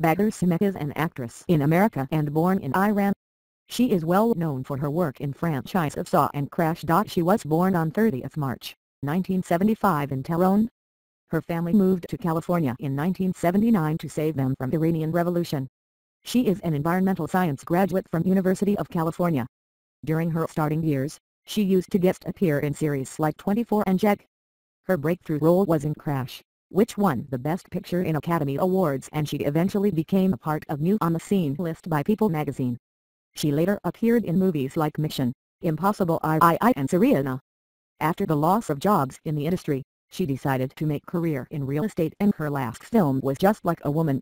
Bahar Soomekh is an actress in America and born in Iran. She is well known for her work in franchise of Saw and Crash. She was born on 30 March, 1975 in Tehran. Her family moved to California in 1979 to save them from Iranian Revolution. She is an environmental science graduate from University of California. During her starting years, she used to guest appear in series like 24 and JAG. Her breakthrough role was in Crash, which won the Best Picture in Academy Awards and she eventually became a part of New on the Scene list by People magazine. She later appeared in movies like Mission, Impossible III and Serena. After the loss of jobs in the industry, she decided to make career in real estate and her last film was Just Like a Woman.